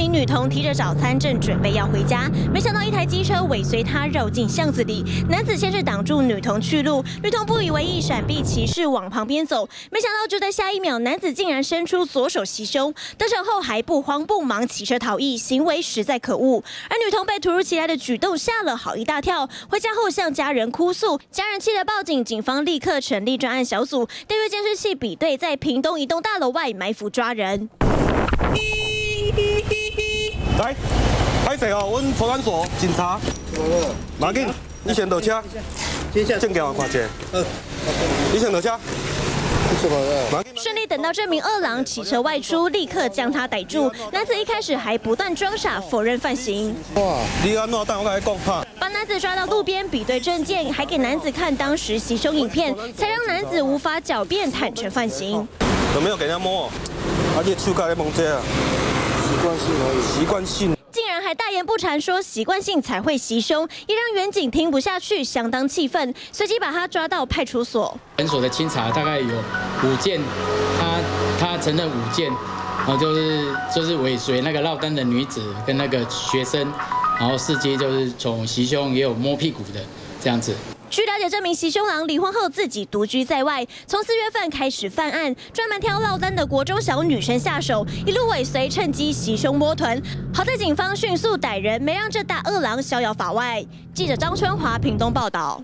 名女童提着早餐，正准备要回家，没想到一台机车尾随她绕进巷子里。男子先是挡住女童去路，女童不以为意，闪避骑士往旁边走。没想到就在下一秒，男子竟然伸出左手袭胸，得逞后还不慌不忙骑车逃逸，行为实在可恶。而女童被突如其来的举动吓了好一大跳，回家后向家人哭诉，家人气得报警，警方立刻成立专案小组，调阅监视器比对，在屏东一栋大楼外埋伏抓人。来，拍摄哦，阮托管所警察。马紧，你先落车。证件我看下。嗯。你先落车。顺利等到这名二郎骑车外出，立刻将他逮住。男子一开始还不断装傻，否认犯行。哇，你安怎？但我跟你讲哈。把男子抓到路边比对证件，还给男子看当时袭胸影片，才让男子无法狡辩坦诚犯行。有没有给人家摸？而且手盖在蒙遮啊。习惯性而已，习惯性。竟然还大言不惭说习惯性才会袭胸，也让远景听不下去，相当气愤，随即把他抓到派出所。诊所的清查大概有五件，他他承认五件，然后就是就是尾随那个落单的女子跟那个学生，然后司机就是从袭胸也有摸屁股的这样子。据了解，这名袭胸郎离婚后自己独居在外，从四月份开始犯案，专门挑落单的国中小女生下手，一路尾随，趁机袭胸摸臀。好在警方迅速逮人，没让这大恶狼逍遥法外。记者张春华屏东报道。